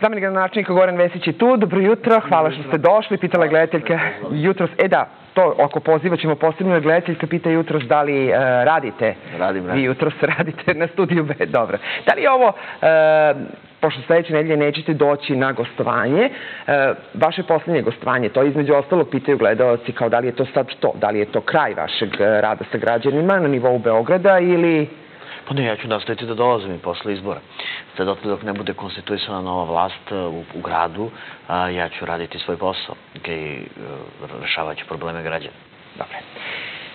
Zamenik gradonačelnika Goran Vesić je tu. Dobro jutro, hvala što ste došli. Pitala je gledateljka jutros. E da, to ako poziva ćemo posebno gledateljka pita jutros da li uh, radite. Radim, radim. Vi jutros radite na studiju B. Dobro. Da li je ovo... Uh, pošto sledeće nedelje nećete doći na gostovanje, e, vaše poslednje gostovanje, to između ostalog pitaju gledalci kao da li je to sad to, da li je to kraj vašeg rada sa građanima na nivou Beograda ili Pa ne, ja ću nastaviti da dolazim i posle izbora. Sve dotle dok ne bude konstituisana nova vlast u, u gradu, a, ja ću raditi svoj posao i e, rešavat ću probleme građana. Dobre.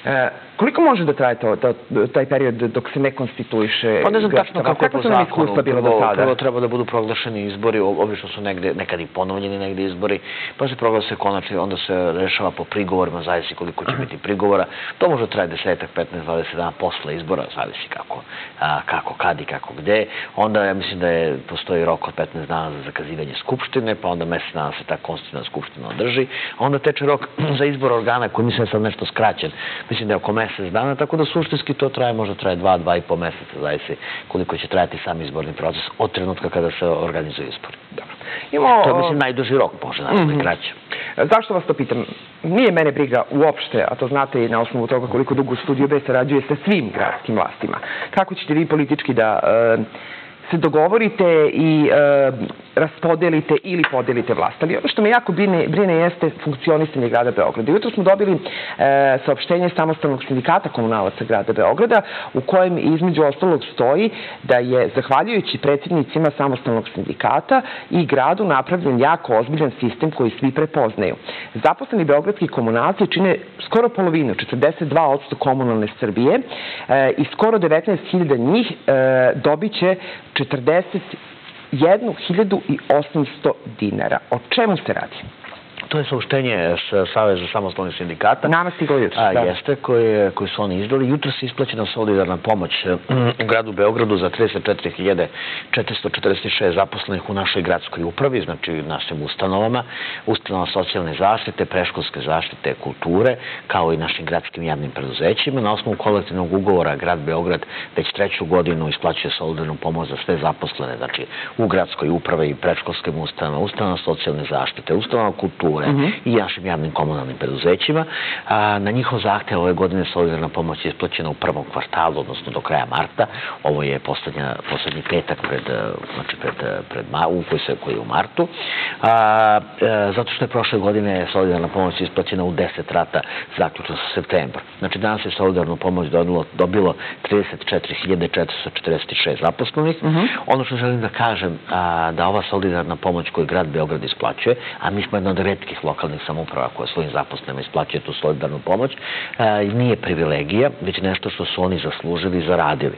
E, koliko može da traje to, to, taj period dok se ne konstituiše? Pa ne znam tačno kako je po zakonu. Bilo do sada? Prvo treba da budu proglašeni izbori, obično su negde, nekad i ponovljeni negde izbori, pa se proglase konačni, onda se rešava po prigovorima, zavisi koliko će biti prigovora. To može da traje desetak, 15, 20 dana posle izbora, zavisi kako, a, kako, kad i kako, gde. Onda ja mislim da je, postoji rok od 15 dana za zakazivanje skupštine, pa onda mesec dana se ta konstitutivna skupština održi, a onda teče rok za izbor organa koji mislim da je sad nešto skraćen mislim da je oko mesec dana, tako da suštinski to traje, možda traje dva, dva i po meseca, zavisi koliko će trajati sam izborni proces od trenutka kada se organizuje izbor. Dobro. Imamo, to je, mislim, najduži rok, može naravno mm -hmm. kraće. Zašto vas to pitam? Nije mene briga uopšte, a to znate i na osnovu toga koliko dugo Studio B sarađuje sa svim gradskim vlastima. Kako ćete vi politički da... Uh, se dogovorite i e, raspodelite ili podelite vlast. Ali ono što me jako brine, brine jeste funkcionisanje grada Beograda. Jutro smo dobili e, saopštenje samostalnog sindikata komunalaca grada Beograda u kojem između ostalog stoji da je zahvaljujući predsjednicima samostalnog sindikata i gradu napravljen jako ozbiljan sistem koji svi prepoznaju. Zaposleni beogradski komunalci čine skoro polovinu, 42% komunalne Srbije e, i skoro 19.000 njih e, dobit će 41.800 dinara. O čemu se radi? To je saopštenje Saveza samostalnih sindikata. Nama stiglo jutro. A, da. Jeste, koje, koje su oni izdali. Jutro se isplaćena solidarna pomoć eh, u gradu Beogradu za 34.446 zaposlenih u našoj gradskoj upravi, znači našim ustanovama, ustanova socijalne zaštite, preškolske zaštite, kulture, kao i našim gradskim javnim preduzećima. Na osnovu kolektivnog ugovora grad Beograd već treću godinu isplaćuje solidarnu pomoć za sve zaposlene, znači u gradskoj upravi i preškolskim ustanovama, ustanova socijalne zaštite, ustanova kulture, kulture mm -hmm. i našim javnim komunalnim preduzećima. A, na njihov zahtev ove godine solidarna pomoć je isplaćena u prvom kvartalu, odnosno do kraja marta. Ovo je poslednja, poslednji petak pred, znači pred, pred u koji, se, koji je u martu. A, a, e, zato što je prošle godine solidarna pomoć isplaćena u 10 rata zaključno sa septembra. Znači danas je solidarnu pomoć dobilo, dobilo 34.446 zaposlenih. Mm -hmm. Ono što želim da kažem, a, da ova solidarna pomoć koju grad Beograd isplaćuje, a mi smo jedna od retkih lokalnih samuprava koje svojim zaposlenima isplaćuje tu solidarnu pomoć, e, nije privilegija, već nešto što su oni zaslužili i zaradili.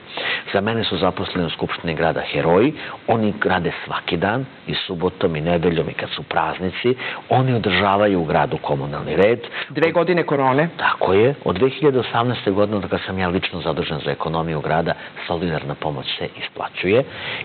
Za mene su zaposleni u Skupštini grada heroji, oni rade svaki dan i subotom i nedeljom i kad su praznici, oni održavaju u gradu komunalni red. Dve godine korone. Tako je. Od 2018. godine, od kada sam ja lično zadužen za ekonomiju grada, solidarna pomoć se isplaćuje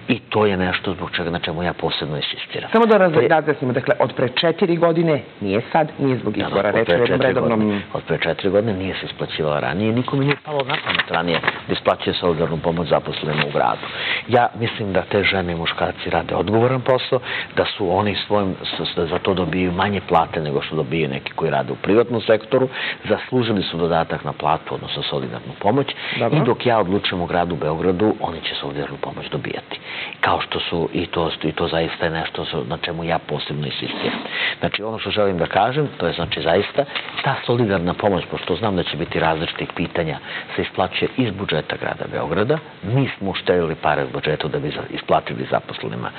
i to je nešto zbog čega na čemu ja posebno insistiram. Samo da razjasnimo, dakle, od pre četiri godine godine, nije sad, nije zbog izbora, reč je redovnom... Od pre četiri godine nije se isplaćivala ranije, nikome nije palo na pamet ranije da isplaćuje solidarnu pomoć zaposlenima u gradu. Ja mislim da te žene i muškarci rade odgovoran posao, da su oni svojim, za to dobiju manje plate nego što dobiju neki koji rade u privatnom sektoru, zaslužili su dodatak na platu, odnosno solidarnu pomoć Dobro. i dok ja odlučujem u gradu Beogradu, oni će solidarnu pomoć dobijati. Kao što su, i to, i to zaista je nešto na čemu ja posebno insistiram. Znači, ono što želim da kažem, to je znači zaista ta solidarna pomoć, pošto znam da će biti različitih pitanja, se isplaćuje iz budžeta grada Beograda. Mi smo uštedili pare u budžetu da bi isplatili zaposlenima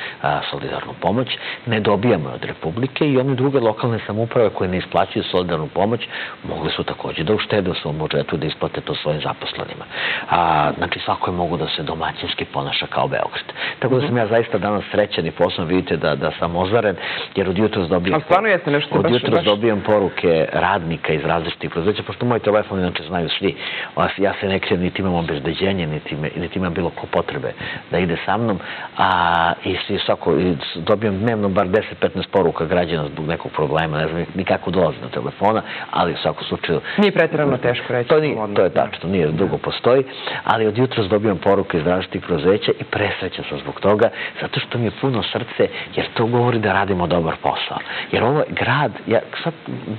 solidarnu pomoć. Ne dobijamo je od Republike i one druge lokalne samuprave koje ne isplaćuju solidarnu pomoć mogli su takođe da uštede u svom budžetu da isplate to svojim zaposlenima. A, znači, svako je mogu da se domaćinski ponaša kao Beograd. Tako da sam ja zaista danas srećan i posebno vidite da, da sam ozaren, jer od jutros dobio... A stvarno jeste nešto od baš... jutros baš... dobijam poruke radnika iz različitih preduzeća, pošto moj telefon inače znaju svi. Ja se ne krijem, niti imam obezbeđenje, niti, me, niti imam bilo ko potrebe da ide sa mnom. A, i, i svako, i dobijam dnevno bar 10-15 poruka građana zbog nekog problema, ne znam nikako dolazi na telefona, ali u svakom slučaju... Nije pretirano teško reći. To, to je tačno, nije, dugo postoji, ali od jutros dobijam poruke iz različitih preduzeća i presrećan sam zbog toga, zato što mi je puno srce, jer to govori da radimo dobar posao. Jer ovo je grad, ja, sad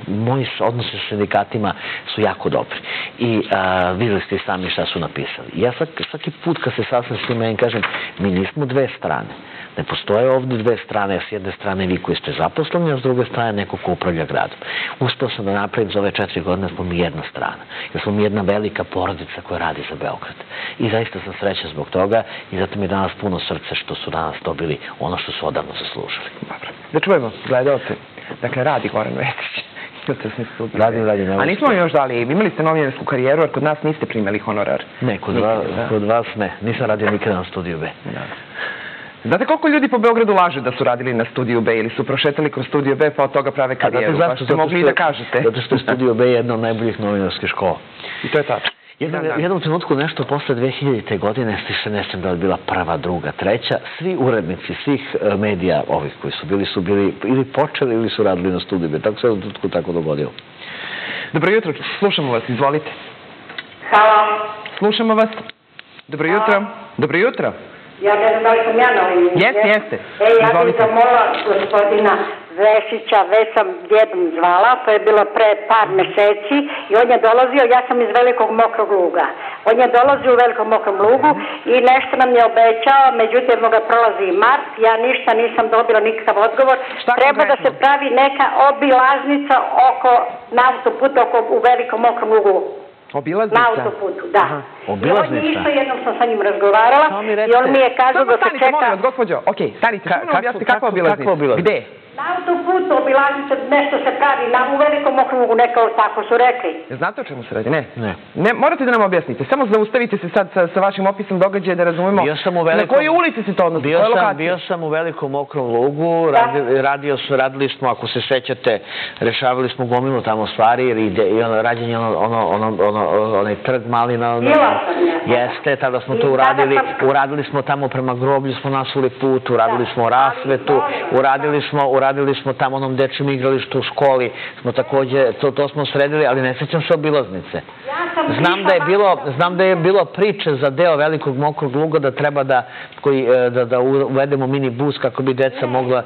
moji odnosi sa sindikatima su jako dobri. I a, videli ste sami šta su napisali. Ja svaki, svaki put kad se sasvim s njima kažem, mi nismo dve strane. Ne postoje ovde dve strane, s jedne strane vi koji ste zaposleni, a s druge strane neko ko upravlja gradom. Uspeo sam da napravim za ove četiri godine smo mi jedna strana. Jer smo mi jedna velika porodica koja radi za Beograd. I zaista sam srećan zbog toga i zato mi je danas puno srce što su danas dobili ono što su odavno zaslužili. Dobro. Da čujemo, gledalce. Dakle, radi Goran Vesić. Radim, radim. A nismo još dali, imali ste novinarsku karijeru, jer kod nas niste primali honorar. Ne, kod, vas, da. kod vas ne. Nisam radio nikada na studiju B. Da. Znate koliko ljudi po Beogradu laže da su radili na studiju B ili su prošetali kroz studiju B pa od toga prave karijeru? Znate, zašto, pa ste mogli i da kažete. Zato što je studiju B jedna od najboljih novinarskih škola. I to je tačno. Jednom, da, da. jednom trenutku nešto posle 2000. godine, se ne znam da je bila prva, druga, treća, svi urednici svih e, medija ovih koji su bili, su bili ili počeli ili su radili na studiju B. Tako se jednom trenutku tako dogodilo. Dobro jutro, slušamo vas, izvolite. Halo. Slušamo vas. Dobro jutro. Dobro jutro. Ja ne znam da li sam ja na liniji. Jeste, jeste. E, ja bih zamolila gospodina Vešića, već sam djedom zvala, to je bilo pre par meseci i on je dolazio, ja sam iz Velikog mokrog luga. On je dolazio u Velikom mokrom lugu i nešto nam je obećao, međutim ga prolazi mart, ja ništa nisam dobila nikakav odgovor. Šta Treba da se pravi neka obilaznica oko, na autoputu oko, u Velikom mokrom lugu. Obilaznica? Na autoputu, da. Aha. Obilaznica? I on je isto jednom sam sa njim razgovarala i on mi je kazao da se čeka... Samo stanite, molim vas, gospođo, ok, stanite, Ka, kako, objasnite kakva obilaznica? Kakva obilaznica? Gde? Na autoputu obilaznica nešto se pravi, na, u velikom okrugu, neka tako su rekli. Znate o čemu se radi? Ne. Ne. ne morate da nam objasnite. Samo zaustavite se sad sa, sa vašim opisom događaja da razumemo bio sam u velikom, na kojoj ulici se to odnosi, bio sam, bio sam u velikom mokrom lugu, Da. radi, radio su, radili smo, ako se sećate, rešavali smo gomilu tamo stvari, jer ide, i ono, rađenje, ono, ono, ono, ono, onaj trg mali na... Bila sam ja. Jeste, tada smo I to uradili, uradili smo tamo prema groblju, smo nasuli put, uradili smo rasvetu, uradili smo, uradili smo tamo onom dečjem igralištu u školi, smo takođe, to, to smo sredili, ali ne sećam se obilaznice. Znam da je bilo, van- znam da je bilo priče za deo velikog mokrog luga da treba da, koji, e, da, da uvedemo mini bus kako bi deca mogla...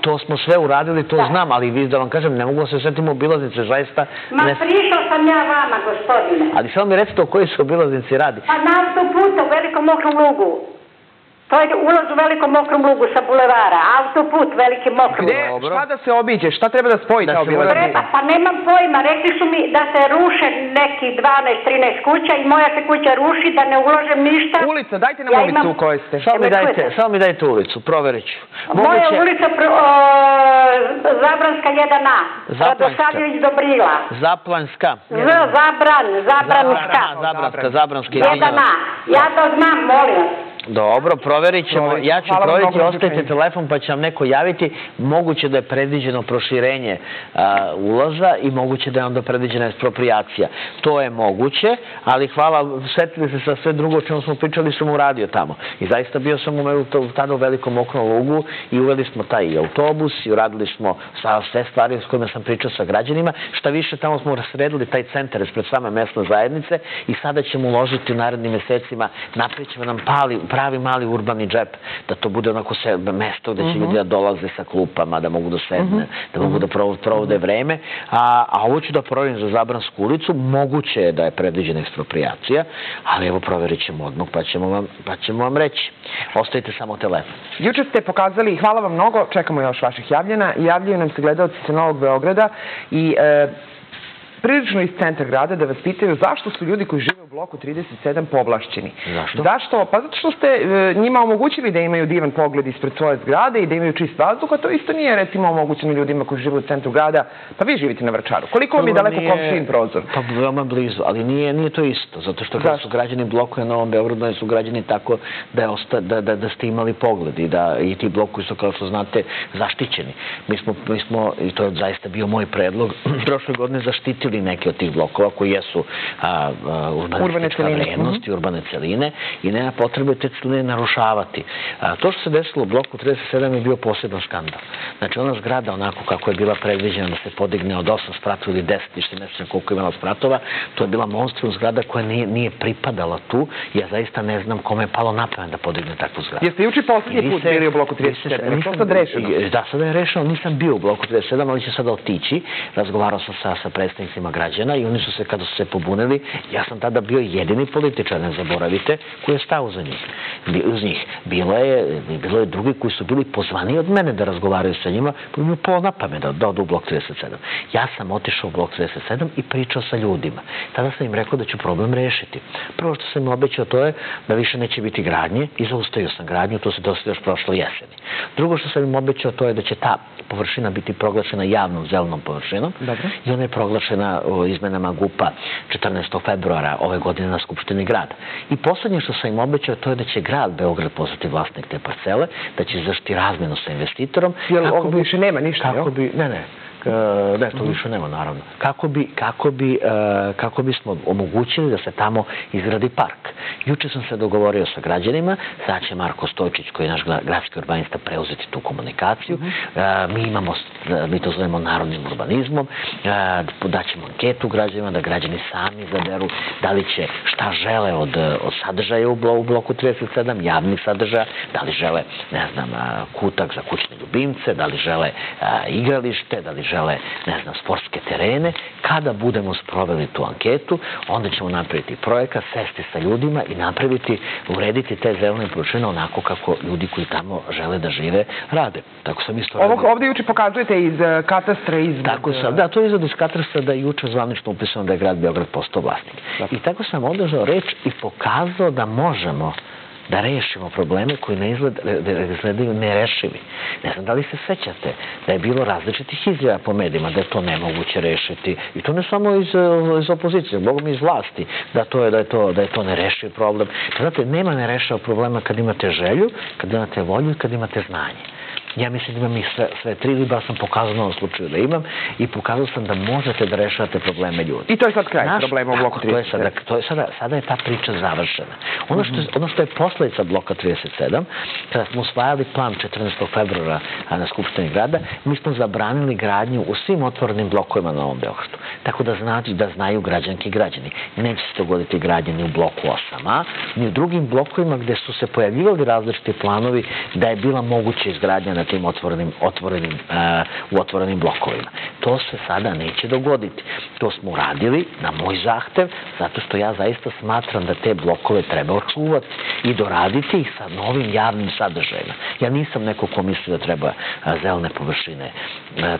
To smo sve uradili, to znam, ali vi da vam kažem, ne mogu da se setimo obilaznice, zaista... Ma Ne, prišao sam ja vama, gospodine. ali samo mi recite o kojoj se obilaznici radi. Pa na autoputu u velikom mokrom lugu. To je ulaz u velikom mokrom lugu sa bulevara. Autoput veliki mokrom. Gde, Dobro. šta da se obiđe? Šta treba da spoji Da ta se obilaznica? Treba, pa nemam pojma. Rekli su mi da se ruše neki 12-13 kuća i moja se kuća ruši, da ne uložem ništa. Ulica, dajte nam Ja ulicu imam- u kojoj ste. Samo mi dajte, samo mi dajte ulicu, proverit ću. Moja ulica o, Zabranska 1A. Zabranska. Radosavljević Dobrila. Zaplanska. Z, Zabran, Zabranska. Aha, Zabranska, Zabranski. 1A. Ja to znam, molim vas. Dobro, proverit ćemo. Proverit. Ja ću Hvala proveriti, ostavite telefon pa će vam neko javiti. Moguće da je predviđeno proširenje a, ulaza i moguće da je onda predviđena ekspropriacija. To je moguće, ali hvala, setili se sa sve drugo o čemu smo pričali, sam uradio tamo. I zaista bio sam u, u, tada u velikom oknom lugu i uveli smo taj i autobus i uradili smo sa, sve stvari s kojima sam pričao sa građanima. Šta više, tamo smo rasredili taj centar ispred same mesne zajednice i sada ćemo uložiti u narednim mesecima, napravit ćemo nam pali, pravi mali urbani džep, da to bude onako se, mesto gde će ljudi da dolaze sa klupama, da mogu da sedne, da mogu da provo- provode vreme. A, a ovo ću da proverim za Zabransku ulicu, moguće je da je predviđena ekspropriacija, ali evo proverit ćemo odmah, pa ćemo vam, pa ćemo vam reći. Ostavite samo telefon. Juče ste pokazali, hvala vam mnogo, čekamo još vaših javljena, javljaju nam se gledalci sa Novog Beograda i e, prilično iz centra grada da vas pitaju zašto su ljudi koji žive u bloku 37 povlašćeni. Zašto? Zašto? Pa zato što ste e, njima omogućili da imaju divan pogled ispred svoje zgrade i da imaju čist vazduh, a to isto nije recimo omogućeno ljudima koji žive u centru grada, pa vi živite na Vračaru. Koliko vam je daleko nije- komšijin prozor? Pa veoma blizu, ali nije, nije to isto, zato što kada su građani blokuje na Novom Beogradu, oni su građani tako da, je osta, da, da, da ste imali pogled i da i ti blokovi su, kao što znate, zaštićeni. Mi smo, mi smo i to je zaista bio moj predlog, prošle godine zaštitili neke od tih blokova koji jesu a, a, Urbane urbanistička celine, vrednost i urbane celine i nema potrebe te celine narušavati. A, to što se desilo u bloku 37 je bio poseban skandal. Znači ona zgrada onako kako je bila predviđena da se podigne od 8 spratova ili 10, ništa ne koliko je imala spratova, to je bila monstrum zgrada koja nije, nije pripadala tu. Ja zaista ne znam kome je palo na pamet da podigne takvu zgradu. Jeste juče poslednji I vi put bili u bloku vi se- 37? Je li to nisam- sad rešeno? Da, sada je rešeno. Nisam bio u bloku 37, ali ću sada otići. Razgovarao sam sa, sa predstavnicima građana i oni su se, kada su se pobunili, ja sam tada bio jedini političar, ne zaboravite, koji je stao za njih. Uz njih. Bilo je, bilo je drugi koji su bili pozvani od mene da razgovaraju sa njima, pa mi je polo na pamet da, da odu u blok 37. Ja sam otišao u blok 37 i pričao sa ljudima. Tada sam im rekao da ću problem rešiti. Prvo što sam im obećao to je da više neće biti gradnje i zaustavio sam gradnju, to se dosta još prošlo jeseni. Drugo što sam im obećao to je da će ta površina biti proglašena javnom zelenom površinom Dobro. i ona je proglašena o, izmenama GUPA 14. februara ove godine na Skupštini grada. I poslednje što sam im obećao to je da će grad Beograd postati vlasnik te parcele, da će izvršiti razmenu sa investitorom. Jel ovo bi- više nema ništa, Kako bi, ne, ne, ne, to više nema naravno. Kako bi, kako bi, e, kako bismo omogućili da se tamo izgradi park. Juče sam se dogovorio sa građanima, sad će Marko Stojčić, koji je naš gra- gradski urbanista, preuzeti tu komunikaciju. E, mi imamo, mi to zovemo narodnim urbanizmom, e, daćemo anketu građanima, da građani sami izaberu da li će, šta žele od, od sadržaja u, blo- u bloku 37, javnih sadržaja, da li žele, ne znam, kutak za kućne ljubimce, da li žele igralište, da li žele, ne znam, sportske terene. Kada budemo sproveli tu anketu, onda ćemo napraviti projekat, sesti sa ljudima i napraviti, urediti te zelene površine onako kako ljudi koji tamo žele da žive rade. Tako sam isto Ovo, radio. ovde juče pokazujete iz e, katastra iz... Tako sam, da, to je izvod iz katastra da je juče zvanično upisano da je grad Beograd postao vlasnik. I tako sam održao reč i pokazao da možemo da rešimo probleme koji ne izgled, da izgledaju nerešivi. Ne znam da li se sećate da je bilo različitih izjava po medijima da je to nemoguće rešiti i to ne samo iz, iz opozicije, bogom iz vlasti, da to je da je to da je to nerešiv problem. Pa znate, nema nerešava problema kad imate želju, kad imate volju i kad imate znanje. Ja mislim da imam ih sve, sve tri, ili bar sam pokazao na ovom slučaju da imam i pokazao sam da možete da rešavate probleme ljudi. I to je sad kraj Naš- problema u bloku tako, to je 37. sada, to je sada, sada je ta priča završena. Ono što, je- ono što je posledica bloka 37, kada smo usvajali plan 14. februara na Skupštini grada, mi smo zabranili gradnju u svim otvorenim blokovima na ovom Beogradu. Tako da znači da znaju građanki i građani. Neće se dogoditi gradnje ni u bloku 8a, ni u drugim blokovima gde su se pojavljivali različiti planovi da je bila moguća izgradnja na tim otvorenim, otvorenim, a, u otvorenim blokovima. To se sada neće dogoditi. To smo uradili na moj zahtev, zato što ja zaista smatram da te blokove treba očuvati i doraditi ih sa novim javnim sadržajima. Ja nisam neko ko misli da treba a, zelene površine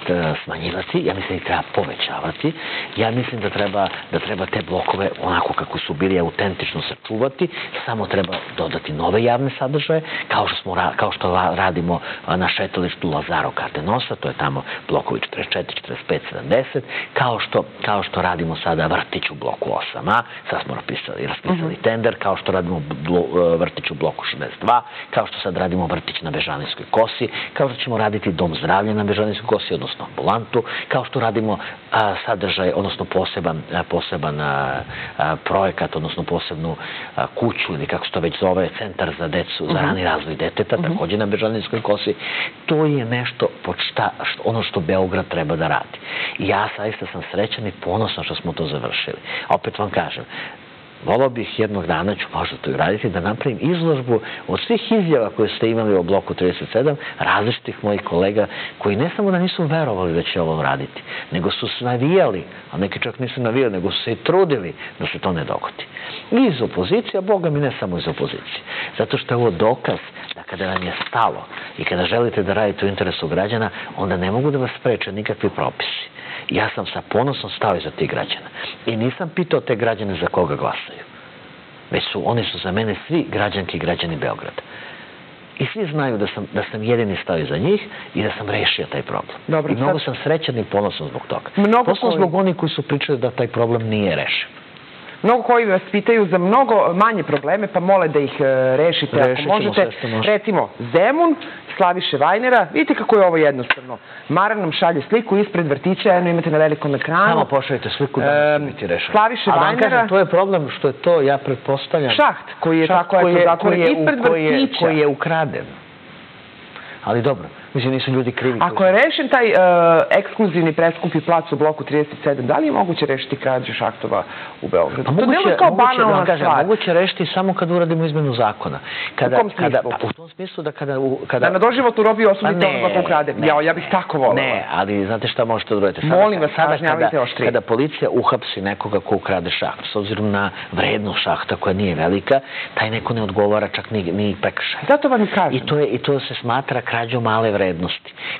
t- smanjivati, ja mislim da treba povećavati. Ja mislim da treba, da treba te blokove onako kako su bili autentično sačuvati, samo treba dodati nove javne sadržaje, kao što, smo, kao što ra- radimo na šetalištu Lazaro Cardenosa, to je tamo blokovi 44, 45, 70, kao što, kao što radimo sada vrtić u bloku 8a, sad smo raspisali, raspisali tender, kao što radimo blo, vrtić u bloku 62, kao što sad radimo vrtić na Bežanijskoj kosi, kao što ćemo raditi dom zdravlja na Bežanijskoj kosi, odnosno ambulantu, kao što radimo a, sadržaj, odnosno poseban, a, poseban a, a, projekat, odnosno posebnu a, kuću ili kako se to već zove, centar za decu, za rani razvoj deteta, takođe na Bežanijskoj kosi. To je nešto pod šta, ono što Beograd treba da radi. Ja saista sam srećan i ponosan što smo to završili. Opet vam kažem, Volao bih jednog dana, ću možda to i raditi, da napravim izložbu od svih izjava koje ste imali u bloku 37, različitih mojih kolega, koji ne samo da nisu verovali da će ovo raditi, nego su navijali, a neki čak nisu navijali, nego su se i trudili da se to ne dogodi. I iz opozicije, a Boga mi ne samo iz opozicije. Zato što je ovo dokaz da kada vam je stalo i kada želite da radite u interesu građana, onda ne mogu da vas spreče nikakvi propisi. Ja sam sa ponosom stao iza tih građana. I nisam pitao te građane za koga glasaju. Već su, oni su za mene svi građanki i građani Beograda. I svi znaju da sam, da sam jedini stao iza njih i da sam rešio taj problem. Dobro, I mnogo sad- sam srećan i ponosan zbog toga. Mnogo koji- zbog onih koji su pričali da taj problem nije rešen. Mnogo koji vas pitaju za mnogo manje probleme, pa mole da ih e, rešite Rešit ako možete. može. Recimo, Zemun, Slaviše Vajnera, vidite kako je ovo jednostavno. Mara nam šalje sliku ispred vrtića, eno imate na velikom ekranu. Samo pošaljite sliku da Em, biti rešeno. Slaviše A da vam Vajnera- kažem, to je problem što je to, ja pretpostavljam... Šaht koji je Šaht tako koji je- koji ispred koji je- vrtića. Koji je ukraden. Ali dobro, mislim, nisu ljudi krivi. Ako je rešen taj e, ekskluzivni preskupi plac u bloku 37, da li je moguće rešiti krađu šahtova u Beogradu? Pa to moguće, deluje kao moguće, da banalna kažem, stvar. moguće rešiti samo kad uradimo izmenu zakona. Kada, U kom Kada, smislu? pa, u tom smislu da kada... U, kada Da na doživotnu robiju osudite Pa onoga ko ukrade. Jao, ja bih tako volela. Ne, ali znate šta možete da uradite? Molim vas, sada kažnjavajte kada, oštrije. kada policija uhapsi nekoga ko ukrade šaht, s obzirom na vrednost šahta koja nije velika, taj neko ne odgovara čak ni, ni prekršaj. Zato vam i kažem. I to, je, I to se smatra krađom male vrednosti.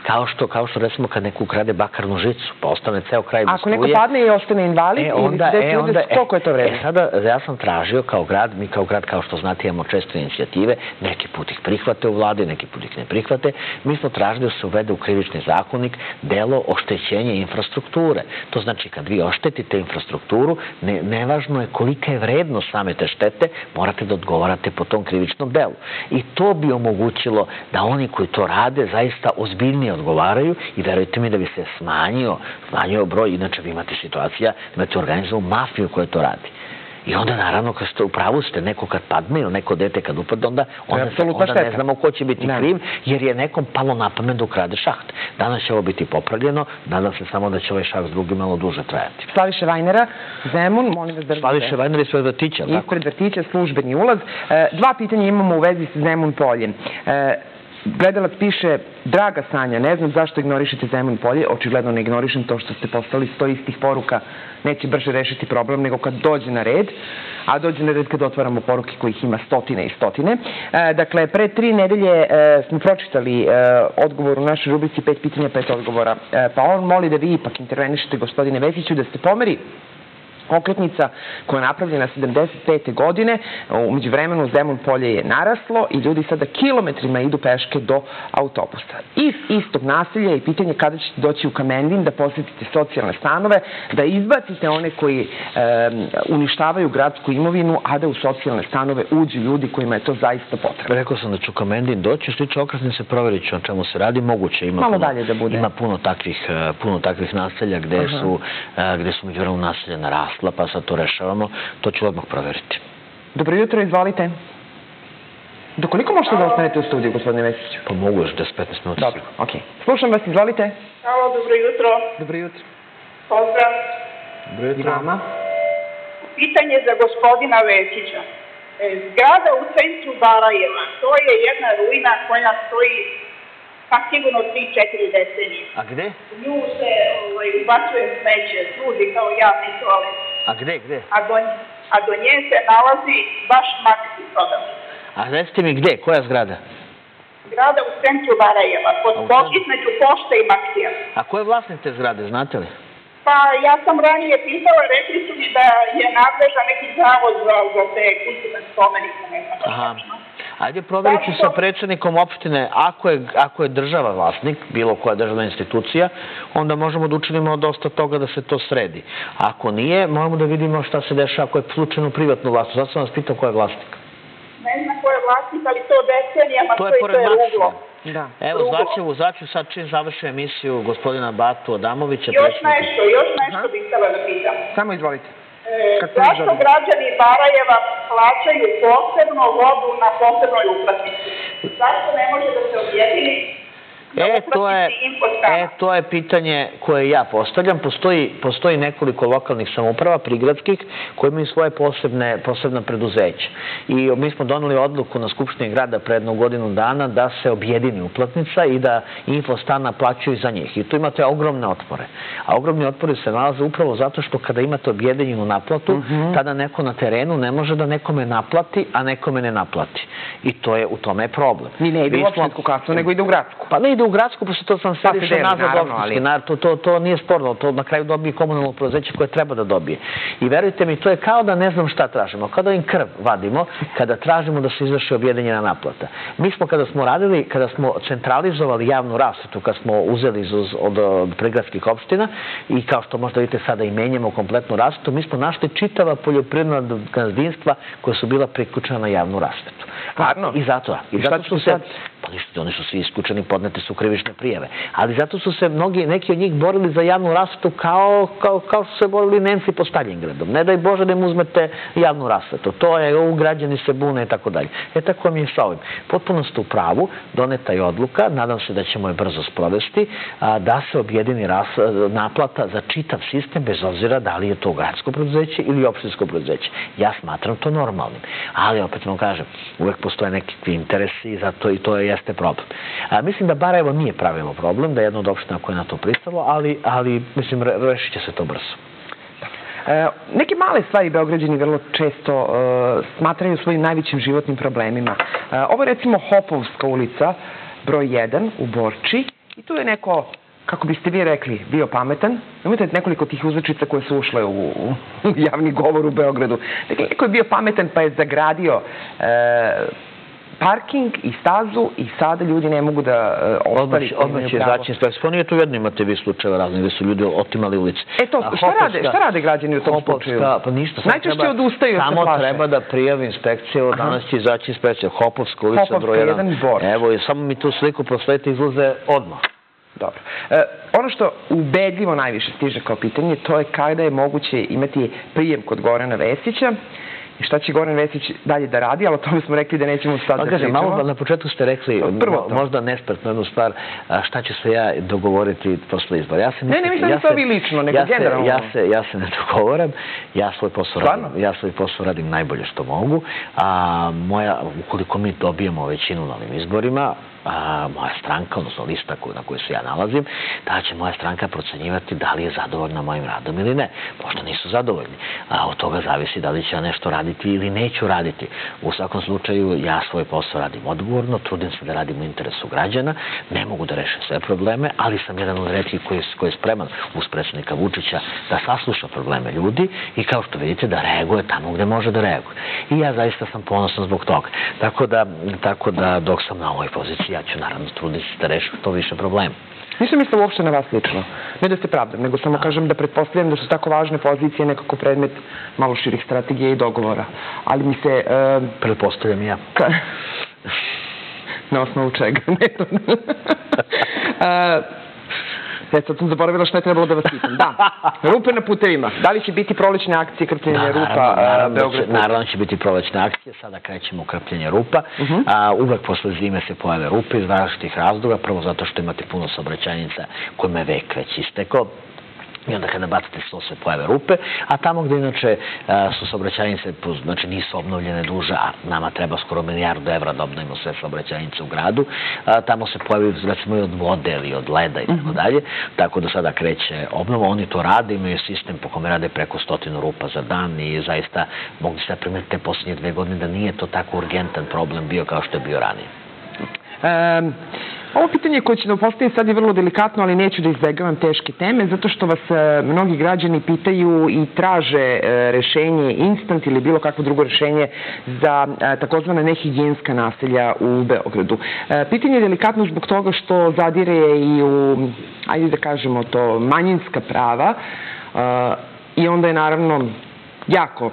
Kao što, kao što recimo kad neko ukrade bakarnu žicu, pa ostane ceo kraj bez Ako neko padne i ostane invalid E, onda, desi e, onda, koliko je to E, vredno? sada, ja sam tražio kao grad, mi kao grad, kao što znate, imamo često inicijative, neki put ih prihvate u vladi, neki put ih ne prihvate. Mi smo tražili da se uvede u krivični zakonik delo oštećenja infrastrukture. To znači kad vi oštetite infrastrukturu, ne, nevažno je kolika je vrednost same te štete, morate da odgovarate po tom krivičnom delu. I to bi omogućilo da oni koji to rade zaista ozbiljnije odgovaraju i verujte mi da bi se smanjio, smanjio broj, inače vi imate situacija, imate organizovanu mafiju koja to radi. I onda naravno kad ste u pravu ste, neko kad padne ili neko dete kad upadne, onda, onda, se- onda ne znamo ko će biti Da. kriv, jer je nekom palo na pamet da ukrade šaht. Danas će ovo biti popravljeno, nadam se samo da će ovaj šaht drugi malo duže trajati. Slaviše Vajnera, Zemun, molim vas da... Slaviše Vajner je sve vrtića, tako? Ispred vrtića službeni ulaz. E, dva pitanja imamo u vezi sa Zemun poljem. Gledalac piše, draga Sanja, ne znam zašto ignorišete Zemun polje, očigledno ne ignorišem to što ste poslali sto istih poruka, neće brže rešiti problem nego kad dođe na red, a dođe na red kad otvaramo poruke kojih ima stotine i stotine. E, dakle, pre tri nedelje e, smo pročitali e, odgovor u našoj rubrici pet pitanja, pet odgovora. Pa on moli da vi ipak intervenišete, gospodine Vesiću, da se pomeri okretnica koja je napravljena 75. godine, umeđu vremenu Zemun polje je naraslo i ljudi sada kilometrima idu peške do autobusa. Iz istog naselja i pitanje kada ćete doći u Kamendin da posetite socijalne stanove, da izbacite one koji em, uništavaju gradsku imovinu, a da u socijalne stanove uđu ljudi kojima je to zaista potrebno. Rekao sam da ću Kamendin doći, što tiče okresnice, proverit ću o čemu se radi, moguće ima Malo puno, da ima puno takvih, e, puno takvih naselja gde Aha. su, e, gde su međuvremenu naselja narasla, pa sad to rešavamo, to ću odmah proveriti. Dobro jutro, izvolite. Do koliko možete da ostanete u studiju, gospodine Vesiću? Pa mogu još 10-15 minuta. Dobro, okej. Slušam vas, izvolite. Halo, dobro jutro. Dobro jutro. Pozdrav. I vama. Pitanje za gospodina Vesića. E, Zgrada u centru Barajeva, to je jedna ruina koja stoji pa sigurno 3-4 decenije. A gde? U nju se ovaj, ubacuje smeće, služi kao javni toalet, A gde, gde? a do, a do nje se nalazi baš maksi prodavnica. A recite mi gde, koja zgrada? Zgrada u centru Barajeva, pod centru? između pošte i maksija. A ko je vlasnik te zgrade, znate li? Pa ja sam ranije pitala, rekli su mi da je nadležan neki zavod za, za te kulturne spomenike, ne znam Aha. tačno. Ajde proverit ću sa predsednikom opštine, ako je, ako je država vlasnik, bilo koja državna institucija, onda možemo da učinimo dosta toga da se to sredi. Ako nije, moramo da vidimo šta se dešava ako je slučajno privatno vlasnik. Zato sam vas pitao ko je vlasnik. Ne znam ko je vlasnik, ali to decenijama To je to je ruglo. Da. Evo, Drugo. zvaću, zvaću sad čim završim emisiju gospodina Batu Adamovića. Još nešto, još nešto bih htjela da pitam. Samo izvolite. E, zašto građani Barajeva plaćaju posebno vodu na posebnoj uplatnici? Zašto ne može da se objedini E, to je, infostana? e, to je pitanje koje ja postavljam. Postoji, postoji nekoliko lokalnih samouprava, prigradskih, koji imaju svoje posebne, posebna preduzeća. I mi smo doneli odluku na Skupštini grada pre jednu godinu dana da se objedini uplatnica i da infostan naplaćuju za njih. I tu imate ogromne otpore. A ogromni otpori se nalaze upravo zato što kada imate objedinjenu naplatu, tada neko na terenu ne može da nekome naplati, a nekome ne naplati. I to je, u tome je problem. Ni ne ide u opštinsku kasu, nego ide u gradsku. pa ne ide u gradsku, pošto to sam sediše deli, nazad opštinski. ali- to, to, to nije sporno, to na kraju dobije komunalno preduzeće koje treba da dobije. I verujte mi, to je kao da ne znam šta tražimo, kao da im krv vadimo kada tražimo da se izvrši objedinjena naplata. Mi smo kada smo radili, kada smo centralizovali javnu rasvetu, kad smo uzeli iz, od, od pregradskih opština i kao što možda vidite sada i menjamo kompletnu rasvetu, mi smo našli čitava poljoprivredna gazdinstva koja su bila priključena na javnu rasvetu. Stvarno? I zato, i I zato su se, ništa, oni su svi isključeni, podnete su krivične prijeve. Ali zato su se mnogi, neki od njih borili za javnu rasvetu kao, kao, kao su se borili Nemci pod Stalingradom. Ne daj Bože da im uzmete javnu rasvetu. To je, u građani se bune i tako dalje. E tako mi je sa ovim. Potpuno ste u pravu, doneta je odluka, nadam se da ćemo je brzo sprovesti, a, da se objedini ras, naplata za čitav sistem, bez obzira da li je to gradsko preduzeće ili opštinsko preduzeće. Ja smatram to normalnim. Ali, opet vam kažem, uvek postoje neki interesi zato i to jeste problem. A, mislim da Barajevo nije pravilo problem, da je jedna od opština koja je na to pristalo, ali, ali mislim, re, rešit će se to brzo. E, neke male stvari Beograđani vrlo često e, smatraju svojim najvećim životnim problemima. E, ovo je recimo Hopovska ulica, broj 1 u Borči i tu je neko kako biste vi rekli, bio pametan. Imate nekoliko tih uzrečica koje su ušle u, u javni govor u Beogradu. Dakle, neko je bio pametan pa je zagradio e, parking i stazu i sada ljudi ne mogu da e, ostali. odmah će izaći inspekcija. Nije to jedno, imate vi slučajeva raznih gde su ljudi otimali ulice. E to, šta rade, šta rade građani u tom slučaju? Pa ništa. Najčešće treba- odustaju se Samo plaše. treba da prijavi inspekcija, od danas će izaći inspekcija. Hopovska ulica, Hopovska, broj 1. jedan, Borč. Evo, samo mi tu sliku prosledite izlaze odmah. Dobro. E, ono što ubedljivo najviše stiže kao pitanje, to je kada je moguće imati prijem kod Gorana Vesića i šta će Goran Vesić dalje da radi, ali o tome smo rekli da nećemo sad Pa da kažem, pričamo. malo na početku ste rekli, Prvo mo- to. možda nespretno jednu stvar, šta ću se ja dogovoriti posle izbora. Ja se Ne, ne mislim da se- to vi lično, nego ja generalno. Ja se, ja se ne dogovoram, ja svoj posao Stvarno? radim, ja svoj posao radim najbolje što mogu, a moja, ukoliko mi dobijemo većinu na ovim izborima, a, moja stranka, odnosno lista na kojoj se ja nalazim, tada će moja stranka procenjivati da li je zadovoljna mojim radom ili ne. Možda nisu zadovoljni. A od toga zavisi da li ću ja nešto raditi ili neću raditi. U svakom slučaju, ja svoj posao radim odgovorno, trudim se da radim u interesu građana, ne mogu da rešim sve probleme, ali sam jedan od retkih koji, je- spreman uz predsednika Vučića da sasluša probleme ljudi i kao što vidite da reaguje tamo gde može da reaguje. I ja zaista sam ponosan zbog toga. Tako da, tako da dok sam na ovoj poziciji, ja ću naravno truditi se da rešim što više problema. Nisam mislila uopšte na vas lično. Ne da se pravdam, nego samo kažem da pretpostavljam da su tako važne pozicije nekako predmet malo širih strategija i dogovora. Ali mi se... E, Pretpostavljam i ja. ka... na osnovu čega? Ne. E, sad sam zaboravila šta je trebalo da vas pitam. Da, rupe na putevima. Da li će biti prolećne akcije krpljenja rupa naravno, e, naravno, da će, Beograd? naravno će biti prolećne akcije, sada krećemo u krpljenje rupa. Mhm. a, uvek posle zime se pojave rupe iz različitih razloga, prvo zato što imate puno saobraćajnica kojima je vek već istekao, I onda kada bacite sto se pojave rupe, a tamo gde inače a, su saobraćajnice, znači nisu obnovljene duže, a nama treba skoro milijardu evra da obnovimo sve saobraćajnice u gradu, a, tamo se pojavaju recimo i od vode ili od leda i tako dalje, tako da sada kreće obnova, oni to rade, imaju sistem po kome rade preko stotinu rupa za dan i zaista mogli ste da primetite poslednje dve godine da nije to tako urgentan problem bio kao što je bio ranije. Ovo pitanje koje će da postavim sad je vrlo delikatno, ali neću da izbegavam teške teme, zato što vas e, mnogi građani pitaju i traže e, rešenje instant ili bilo kakvo drugo rešenje za e, takozvana nehigijenska naselja u Beogradu. Pitanje je delikatno zbog toga što zadire i u, ajde da kažemo to, manjinska prava i onda je naravno jako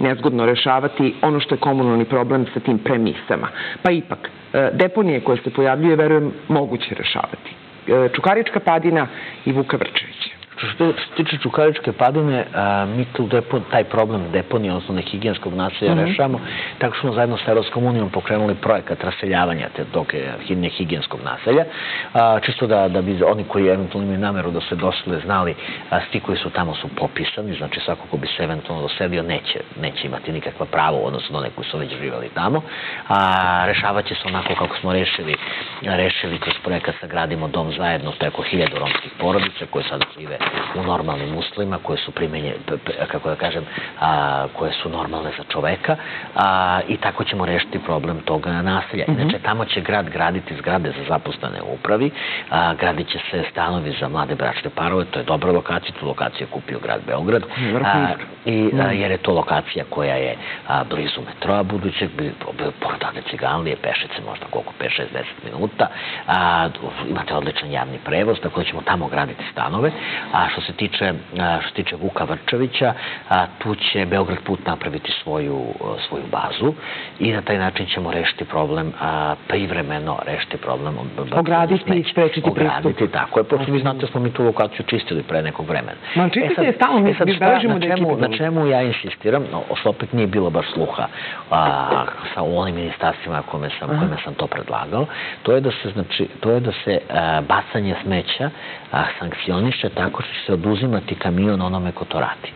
nezgodno rešavati ono što je komunalni problem sa tim premisama. Pa ipak, deponije koje se pojavljuje, verujem, moguće rešavati. E, Čukarička padina i Vuka Vrčević. Što se tiče Čukaričke padine, a, mi tu taj problem deponije, odnosno nehigijenskog naselja, Mhm. rešavamo tako što smo zajedno sa Evropskom unijom pokrenuli projekat raseljavanja te eh, nehigijenskog naselja. A, čisto da, da bi oni koji eventualno imaju nameru da se dosle znali, a, svi koji su tamo su popisani, znači svako ko bi se eventualno doselio neće, neće imati nikakva pravo u odnosu na one koji su već živali tamo. A, rešavat će se onako kako smo rešili, rešili kroz projekat Sagradimo dom zajedno preko hiljadu romskih porodica koje sada žive u normalnim uslovima koje su primenje, kako da kažem, a, koje su normalne za čoveka a, i tako ćemo rešiti problem toga naselja. Mhm. Inače, tamo će grad graditi zgrade za zaposlene u upravi, a, gradit će se stanovi za mlade bračne parove, to je dobra lokacija, tu lokaciju je kupio grad Beograd, a, i, a, jer je to lokacija koja je a, blizu metroa budućeg, pored Ane Ciganlije, pešice možda koliko, 5, 6, 10 minuta, a, imate odličan javni prevoz, tako da ćemo tamo graditi stanove, a što se tiče, što se tiče Vuka Vrčevića, a, tu će Beograd put napraviti svoju, svoju bazu i na taj način ćemo rešiti problem, a, privremeno rešiti problem. Ograditi i sprečiti pristup. Ograditi, tako je, pošto vi znate smo mi tu lokaciju čistili pre nekog vremena. Ma čistite je stalno, mi e mi na da čemu, na čemu ja insistiram, no, što opet nije bilo baš sluha a, sa onim ministarstvima kome sam, kome sam to predlagao, to je da se, znači, to je da se bacanje smeća sankcioniše tako će se oduzimati kamion onome ko to radi.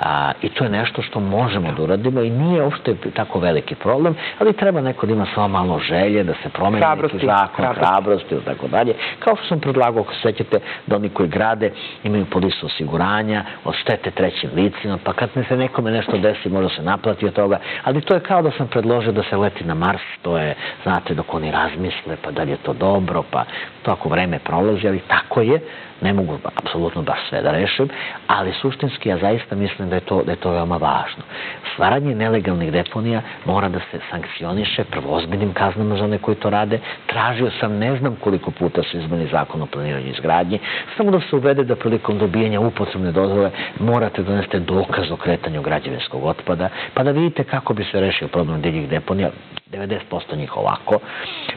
A, I to je nešto što možemo da uradimo i nije uopšte tako veliki problem, ali treba neko da ima samo malo želje, da se promeni Hrabrosti, neki zakon, hrabrosti. hrabrosti i tako dalje. Kao što sam predlagao, ako se sećate, da oni koji grade imaju polisu osiguranja, od štete trećim licima, pa kad mi se nekome nešto desi, može se naplati od toga. Ali to je kao da sam predložio da se leti na Mars, to je, znate, dok oni razmisle, pa da li je to dobro, pa to ako vreme prolazi, ali tako je, ne mogu apsolutno baš sve da rešim, ali suštinski ja zaista mislim da je to, da je to veoma važno. Stvaranje nelegalnih deponija mora da se sankcioniše prvo ozbiljnim kaznama za one koji to rade. Tražio sam ne znam koliko puta se izmeni zakon o planiranju i izgradnji, samo da se uvede da prilikom dobijanja upotrebne dozvole morate da donesete dokaz o kretanju građevinskog otpada, pa da vidite kako bi se rešio problem divljih deponija. 90% njih ovako,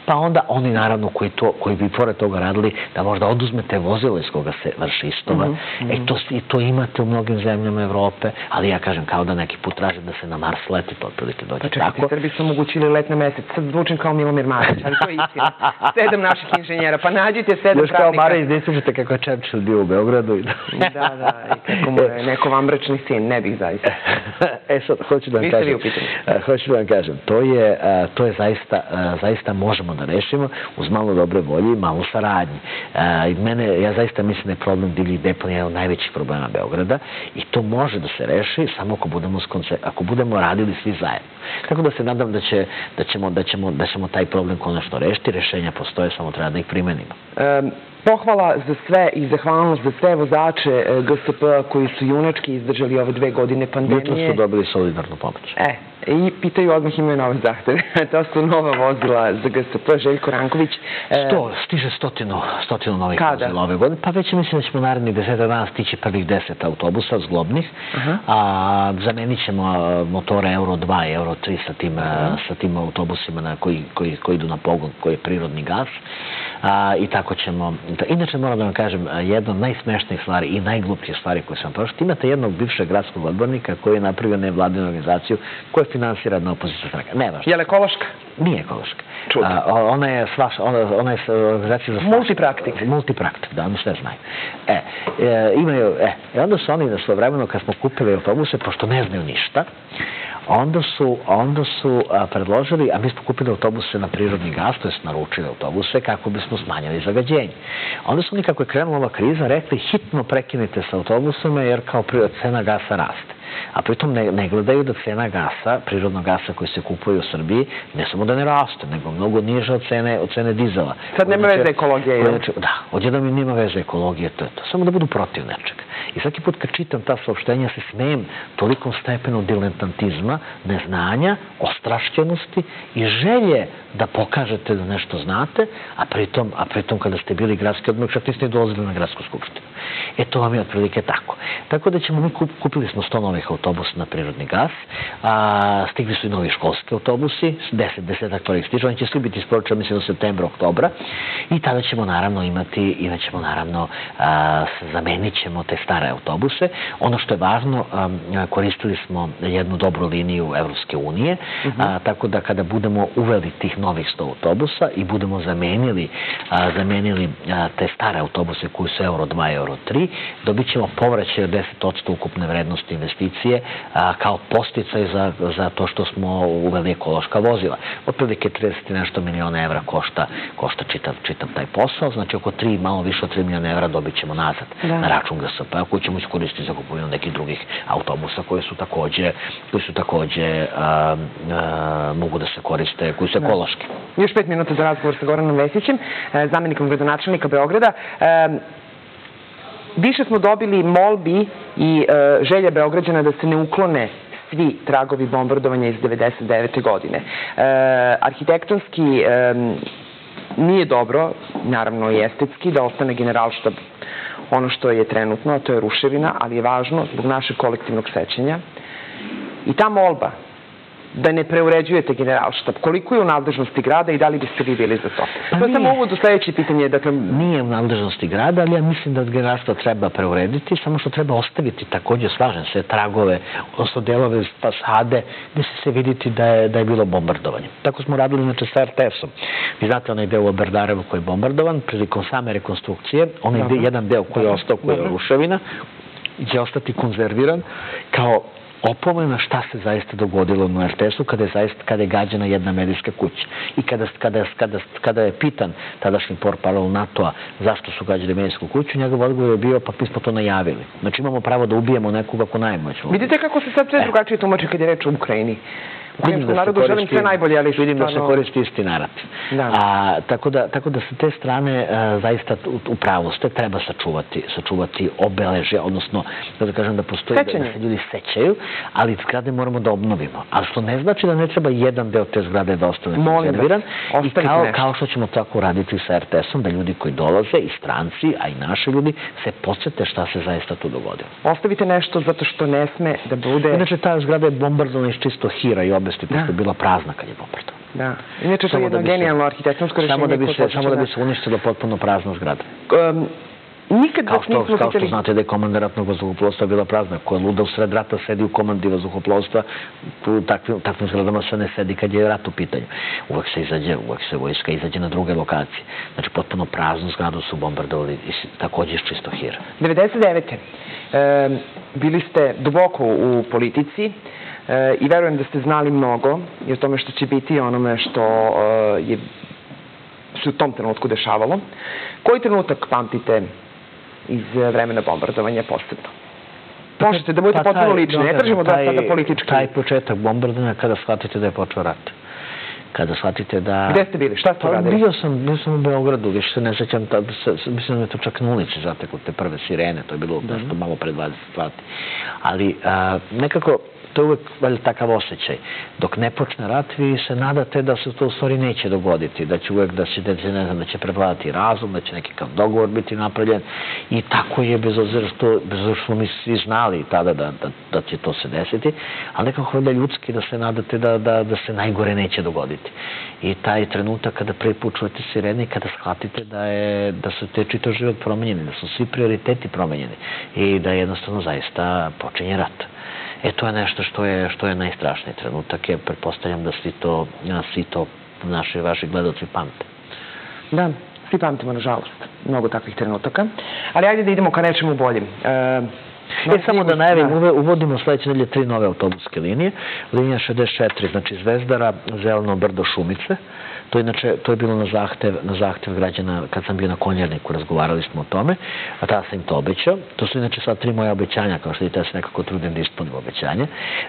pa onda oni naravno koji, to, koji bi pored toga radili da možda oduzmete vozilo koga se vrši istova. E to, i to imate u mnogim zemljama Evrope, ali ja kažem kao da neki put tražim da se na Mars leti, to otprilike dođe Pa čekajte, tako. Srbi su omogućili let na mesec. Sad zvučim kao Milomir Marić, ali to je istina. Sedam naših inženjera, pa nađite sedam Još kao pravnika. Mara izdistižete kako je Churchill bio u Beogradu. I Da, da, i kako mu je neko vambračni sin, ne bih zaista. e sad, hoću da vam Vi ste vi kažem, u pitanju. e, hoću da vam kažem, to je, e, to je zaista, e, zaista možemo da rešimo uz malo dobre volje i malo saradnje. E, i mene, ja zaista mislim da je problem divljih deponija jedan od najvećih problema Beograda i to može da se reši samo ako budemo, skonce, ako budemo radili svi zajedno. Tako da se nadam da, će, da, ćemo, da, ćemo, da ćemo taj problem konačno rešiti, rešenja postoje, samo treba da ih primenimo. Um, pohvala za sve i zahvalnost za sve vozače e, GSP koji su junački izdržali ove dve godine Jutro pandemije. su dobili solidarnu pomoć. E, i pitaju odmah imaju nove zahteve. to su nova vozila za GSP, Željko Ranković. E, Sto, stiže stotinu, stotinu novih Kada? vozila ove godine. Pa već mislim da ćemo narednih deseta dana stići prvih deset autobusa zglobnih. Aha. A, zamenit ćemo motore Euro 2 i Euro 3 sa tim, sa tim autobusima na koji, koji, koji idu na pogon, koji je prirodni gas. A, I tako ćemo... Da, inače moram da vam kažem, jedna od najsmešnijih stvari i najglupljih stvari koje sam prošao. Imate jednog bivšeg gradskog odbornika koji je napravio nevladinu organizaciju koja finansira jedna opozicija stranka. Ne važno. Je li ekološka? Nije ekološka. Čudno. Ona je svaš, ona, ona je organizacija za svaš- Multipraktik. Multipraktik, da, oni sve znaju. E, e, imaju, e, i onda su oni na svoje vremeno, kad smo kupili autobuse, pošto ne znaju ništa, onda su, onda su a, predložili, a mi smo kupili autobuse na prirodni gas, to jest naručili autobuse kako bismo smanjili zagađenje. Onda su oni, kako je krenula ova kriza, rekli hitno prekinite sa autobusima jer kao cena gasa raste. A pritom ne, ne gledaju da cena gasa, prirodnog gasa koji se kupuje u Srbiji, ne samo da ne raste, nego mnogo niža od cene, od cene dizela. Sad nema veze? Znači, da, odjednom im nema veze ekologije, to je to. Samo da budu protiv nečega. I svaki put kad čitam ta saopštenja se smijem tolikom stepenu diletantizma, neznanja, ostrašćenosti i želje da pokažete da nešto znate, a pritom, a pritom kada ste bili gradski odmah, čak niste ni dolazili na gradsku skupštinu. E to vam je otprilike tako. Tako da ćemo mi kup, kupili smo 100 novih autobusa na prirodni gas, a, stigli su i novi školski autobusi, 10, desetak prvih stiža, oni će svi biti isporučeni mislim do septembra, oktobra i tada ćemo naravno imati, imat ćemo naravno, a, zamenit ćemo te stare autobuse. Ono što je važno, a, koristili smo jednu dobru liniju Evropske unije, a, tako da kada budemo uveli tih novih 100 autobusa i budemo zamenili, a, zamenili a, te stare autobuse koji su Euro 2 i Euro 3, dobit ćemo povraćaj od 10% ukupne vrednosti investicije a, kao posticaj za, za to što smo uveli ekološka vozila. Otprilike 30 i nešto miliona evra košta, košta čitav, čitav taj posao, znači oko 3, malo više od 3 miliona evra dobit ćemo nazad Da. na račun GSP. pa koju ćemo iskoristiti za kupovinu nekih drugih autobusa koji su takođe, koji su takođe a, a, mogu da se koriste, koji su ekološki. Još pet minuta za razgovor sa Goranom Vesićem, e, zamenikom gradonačelnika Beograda. E, Više smo dobili molbi i e, želje Beograđana da se ne uklone svi tragovi bombardovanja iz 99. godine. E, arhitektonski e, nije dobro, naravno i estetski, da ostane generalštab ono što je trenutno, a to je ruševina, ali je važno zbog našeg kolektivnog sećanja. I ta molba da ne preuređujete generalštab. Koliko je u nadležnosti grada i da li biste vi bili za to? Pa to je samo uvod u sledeće pitanje. Dakle, Nije u nadležnosti grada, ali ja mislim da generalstvo treba preurediti, samo što treba ostaviti takođe, slažem se, tragove, odnosno delove fasade, gde se se viditi da je, da je bilo bombardovanje. Tako smo radili inače sa RTS-om. Vi znate onaj deo u Oberdarevu koji je bombardovan, prilikom same rekonstrukcije, onaj jedan deo koji je ostao, koji je ruševina, će ostati konzerviran kao opomena šta se zaista dogodilo na RTS-u kada je zaista kada je gađana jedna medijska kuća. I kada, kada, kada, kada je pitan tadašnji portparol NATO-a zašto su gađali medijsku kuću, njegov odgovor je bio pa mi smo to najavili. Znači imamo pravo da ubijemo nekoga ako najmoćemo. vidite kako se sad sve E. drugačije tumači kad je reč o Ukrajini. Vidim da narodu želim sve najbolje, ali vidim da se koristi isti narativ. Da. A, tako, da, tako da sa te strane a, zaista u, pravu ste, treba sačuvati, sačuvati obeležje, odnosno da, kažem da postoji da, da se ljudi sećaju, ali zgrade moramo da obnovimo. Ali što ne znači da ne treba jedan deo te zgrade da ostane konzerviran. I kao, što ćemo tako raditi sa RTS-om, da ljudi koji dolaze, i stranci, a i naši ljudi, se podsjete šta se zaista tu dogodilo. Ostavite nešto zato što ne sme da bude... Inače, ta zgrada je bombardovana iz čisto hira i pošto Da. je bila prazna kad je bombardovana. Da. Inače, to je jedno da genijalno arhitektonsko rešenje. Samo da bi se, samo da bi se uništila potpuno prazna zgrada. Um, nikad Kao što, nismo kao što znate da je komanda ratnog vazduhoplovstva bila prazna. Ko je luda u sred rata sedi u komandi vazduhoplovstva, u takvim, takvim zgradama se ne sedi kad je rat u pitanju. Uvek se izađe, uvek se vojska izađe na druge lokacije. Znači, potpuno praznu zgradu su bombardovali iz, takođe iz čisto hira. 99. E, bili ste duboko u politici e, i verujem da ste znali mnogo i o tome što će biti i onome što e, je se u tom trenutku dešavalo. Koji trenutak pamtite iz vremena bombardovanja posebno? Možete da budete Pa potpuno lični, ne tražimo da sada politički. Taj početak bombardovanja kada shvatite da je počeo rat. Kada shvatite da... Gde ste bili? Šta ste Pa, radili? bio sam, bio sam u Beogradu, više se ne sećam, se- mislim da me to čak na ulici zateklo, te prve sirene, to je bilo Mhm. nešto malo pre 20 sati. Ali a, nekako, to je uvek valjda takav osjećaj. Dok ne počne rat, vi se nadate da se to u stvari neće dogoditi, da će uvek da će, da će, ne znam, da će prevladati razum, da će neki kao dogovor biti napravljen i tako je, bez obzira što, bez obzira što mi svi znali tada da, da, da će to se desiti, ali nekako valjda ljudski da se nadate da, da, da se najgore neće dogoditi. I taj trenutak kada prvi put čujete sirene i kada shvatite da, je, da su te čitav život promenjeni, da su svi prioriteti promenjeni i da jednostavno zaista počinje rat. E to je nešto što je, što je najstrašniji trenutak. Ja pretpostavljam da svi to, svi to naši vaši gledalci pamte. Da, svi pamtimo, nažalost, mnogo takvih trenutaka. Ali ajde da idemo ka nečemu boljim. E, E, samo da najavim, Da. uvodimo sledeće nedelje tri nove autobuske linije. Linija 64, znači Zvezdara, Zeleno, Brdo, Šumice. To je, inače, to je bilo na zahtev, na zahtev građana, kad sam bio na konjerniku, razgovarali smo o tome, a tada sam im to obećao. To su inače sad tri moja obećanja, kao što vidite, ja se nekako trudim da ispunim obećanje.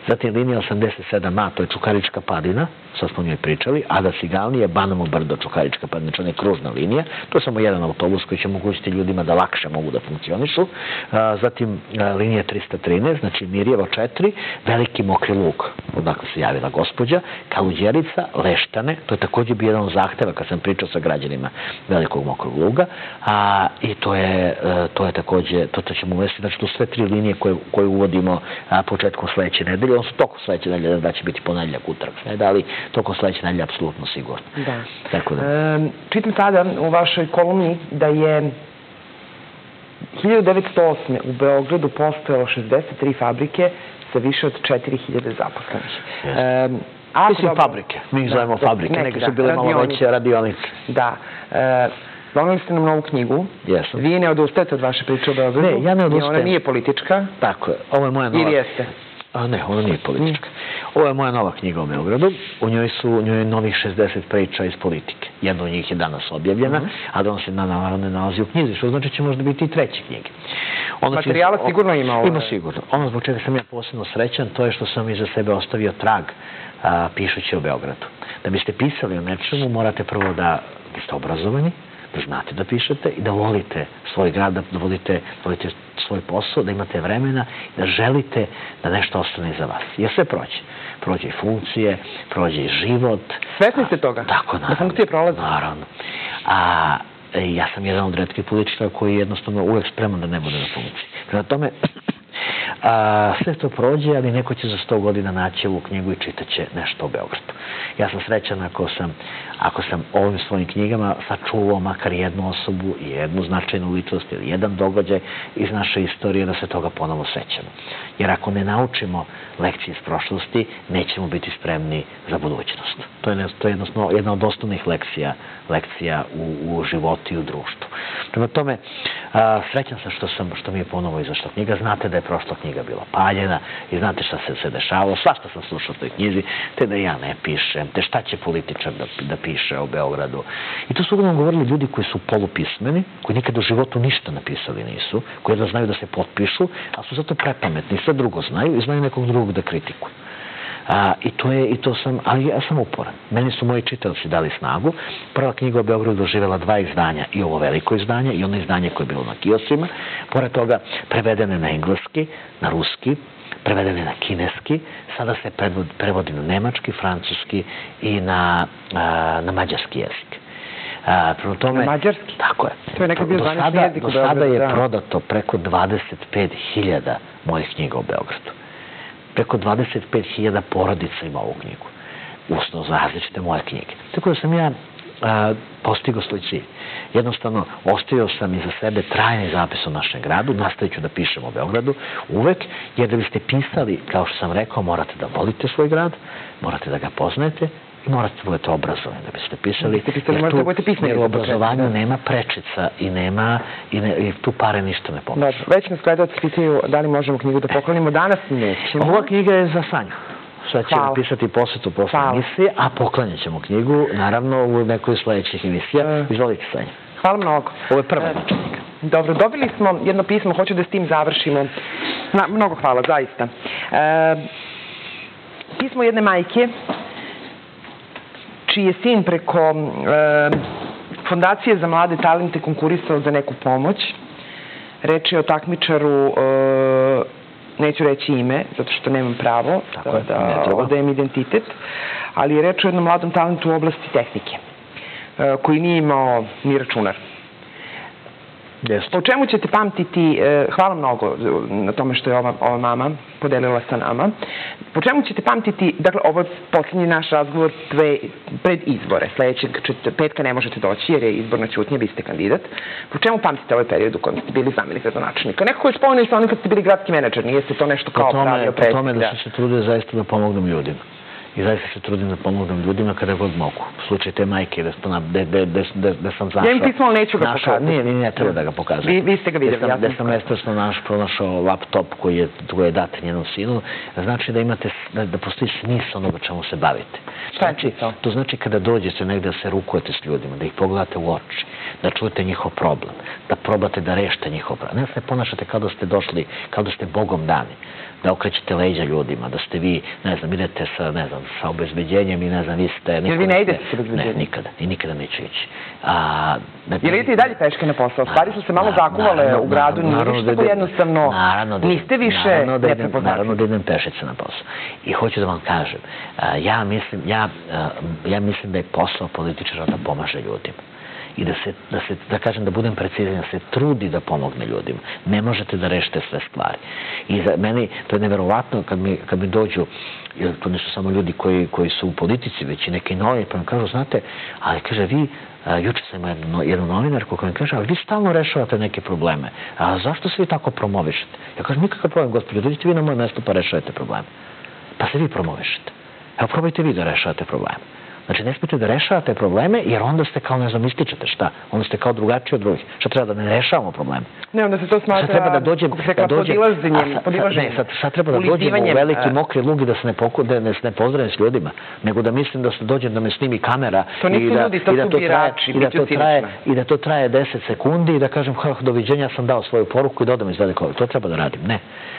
Zatim linija 87A, to je Čukarička padina, sad smo njoj pričali, Ada Cigalnije, Banamo Brdo, Čukarička padina, znači ona je kružna linija. To je samo jedan autobus koji će omogućiti ljudima da lakše mogu da funkcionišu. A, zatim a, linija 313, znači Mirjevo 4, Veliki Mokri Lug, odakle se javila gospođa, Kaluđerica, Leštane, to je takođe bio jedan od zahteva kad sam pričao sa građanima Velikog Mokrog Luga, a, i to je, e, to je takođe, to, to ćemo uvesti, znači to sve tri linije koje, koje uvodimo a, početkom sledeće nedelje, odnosno tokom sledeće nedelje, da će biti ponedljak, utorak, sreda, ali tokom sledeće nedelje apsolutno sigurno. Da. Tako da. E, čitam sada u vašoj kolumni da je 1908. u Beogradu postojalo 63 fabrike sa više od 4000 zaposlenih. Jeste. E, ako Mislim dobro- fabrike, mi ih Da, zovemo da, fabrike, neke da, su bile malo veće radionice. Da. E, doneli ste nam novu knjigu. Jesam. Vi ne odustajete od vaše priče o Beogradu. Ne, ja ne I ona odustajem. nije politička. Tako je, ovo je moja nova... Ili jeste? A ne, ona nije politička. Ovo je moja nova knjiga o Beogradu. U njoj su u njoj je novih 60 priča iz politike. Jedna od njih je danas objavljena, a da on se na naravno ne nalazi u knjizi, što znači će možda biti i treće knjige. Ono Materijala sigurno ima, ovo. Ima sigurno. Ono zbog čega sam ja posebno srećan, to je što sam iza sebe ostavio trag a, pišući o Beogradu. Da biste pisali o nečemu, morate prvo da, da ste obrazovani, da znate da pišete i da volite svoj grad, da volite, da volite svoj posao, da imate vremena i da želite da nešto ostane iza vas. Jer sve prođe. Prođe i funkcije, prođe i život. Svesni ste toga? Tako, Da naravno. funkcije prolaze? Naravno. A e, ja sam jedan od redkih političara koji je jednostavno uvek spreman da ne bude na funkciji. Prema tome, a, sve to prođe, ali neko će za sto godina naći ovu knjigu i čitaće nešto o Beogradu. Ja sam srećan ako sam, ako sam ovim svojim knjigama sačuvao makar jednu osobu i jednu značajnu ličnost ili jedan događaj iz naše istorije da se toga ponovo sećamo. Jer ako ne naučimo lekcije iz prošlosti, nećemo biti spremni za budućnost. To je, to je jednostavno jedna od osnovnih lekcija, lekcija u, u životu i u društvu. Prema tome, a, srećan sam što, sam, što mi je ponovo izašla knjiga. Znate da je prošla knjiga bila paljena i znate šta se, se dešavalo. Svašta sam slušao u toj knjizi, te da ja ne pišem, te šta će političar da, da piše o Beogradu. I to su uglavnom govorili ljudi koji su polupismeni, koji nikad u životu ništa napisali nisu, koji da znaju da se potpišu, a su zato prepametni, sve drugo znaju i znaju nekog drugog da kritikuju. A, I to je, i to sam, ali ja sam uporan. Meni su moji čitaoci dali snagu. Prva knjiga o Beogradu doživjela dva izdanja, i ovo veliko izdanje, i ono izdanje koje je bilo na kiosima. Pored toga, prevedene na engleski, na ruski, prevedene na kineski, sada se prevodi, na nemački, francuski i na, a, na mađarski jezik. A, prema tome, Na mađarski? Tako je. To je nekad bio zvanični sada- jezik u Do sada Beogradu, je da. prodato preko 25.000 mojih knjiga o Beogradu. Preko 25.000 porodica ima ovu knjigu. Usno za različite moje knjige. Tako da sam ja a, postigao svoj cilj. Jednostavno, ostavio sam iza sebe trajni zapis o našem gradu, nastavit ću da pišem o Beogradu uvek, jer da biste pisali, kao što sam rekao, morate da volite svoj grad, morate da ga poznajete i morate da budete obrazovani da biste pisali. Da pisali, jer morate da budete pismeni Jer u početak, obrazovanju da. nema prečica i nema, i, ne, i tu pare ništa ne pomažu. Dobro, već nas gledalci pitaju da li možemo knjigu da poklonimo. Danas nećemo. Ova knjiga je za Sanju. Sad će Hvala. napisati posetu posle emisije, a poklanjat ćemo knjigu, naravno, u nekoj sledećih emisija. Izvolite, Sanja. Hvala mnogo. Ovo je prva E, knjiga. Dobro, dobili smo jedno pismo, hoću da s tim završimo. Na, mnogo hvala, zaista. E, pismo jedne majke, čiji je sin preko e, Fondacije za mlade talente konkurisao za neku pomoć. Reč je o takmičaru, e, neću reći ime, zato što nemam pravo Tako da, je, da odajem identitet, ali je reč o jednom mladom talentu u oblasti tehnike, e, koji nije imao ni računar. Jeste. Po čemu ćete pamtiti, e, hvala mnogo na tome što je ova, ova mama podelila sa nama, po čemu ćete pamtiti, dakle ovo je poslednji naš razgovor dve, pred izbore, sledećeg čet- petka ne možete doći jer je izborna ćutnja, vi ste kandidat. Po čemu pamtite ovaj period u kojem ste bili zamenik gradonačelnika? Nekako je spomenuo sa onim kad ste bili gradski menadžer, nije se to nešto kao pravio po tome da se se trude zaista da pomognem ljudima. I zaista se trudim da pomognem ljudima kada god mogu. U slučaju te majke, da, sam, da, da, da, sam zašao... Ja im pismo, ali neću ga našao- pokazati. Nije, nije, ne treba da ga pokazujem. Vi- vi ste ga videli, Da sam, ja sam da sam nesprosno naš pronašao laptop koji je, koji je dat njenom sinu. Znači da imate, da, da postoji smisao onoga čemu se bavite. Šta je Znači, smisao? to znači kada dođete negde da se rukujete s ljudima, da ih pogledate u oči, da čujete njihov problem, da probate da rešite njihov problem. Ne da se ponašate kao da ste došli, kao da ste Bogom dani, da okrećete leđa ljudima, da ste vi, ne znam, idete sa, ne znam, sa obezbeđenjem i ne znam, vi ste... vi ne idete sa obezbeđenjem? Ne, nikada. I nikada neću ići. A, da, Jel idete i dalje peške na posao? Stvari su se malo Naravno, zakuvale u gradu, nije da tako idem- jednostavno. naravno da Niste više naravno da idem, naravno da idem pešice na posao. I hoću da vam kažem, ja mislim, ja, ja mislim da je posao političara da pomaže ljudima i da se, da se, da kažem, da budem precizan, da se trudi da pomogne ljudima. Ne možete da rešite sve stvari. I za meni, to je neverovatno kad mi, kad mi dođu, jer to nisu samo ljudi koji, koji su u politici, već i neki novi, pa mi kažu, znate, ali kaže, vi, a, juče sam jednu, jednu novinarku koja mi kaže, ali vi stalno rešavate neke probleme. A zašto se vi tako promovišete? Ja kažem, nikakav problem, gospođo, dođite vi na moje mesto pa rešavate probleme. Pa se vi promovišete. Evo, probajte vi da rešavate probleme. Znači, ne smete da rešavate probleme, jer onda ste kao, ne znam, ističete šta? Onda ste kao drugačiji od drugih. Šta treba da ne rešavamo probleme? Ne, onda se to smatra... Sad treba da dođem, rekla, da dođem, sad, podilaženjem, ne, sad, sad treba da dođem u veliki mokri lug i da se ne, poku, da ne, ne pozdravim s ljudima, nego da mislim da se dođem da me snimi kamera To i da, ljudi, to i da to traje, birači, i da to traje, i da to traje 10 sekundi i da kažem ha, doviđenja, ja sam dao svoju poruku i da odem iz velikog. To treba da radim. Ne.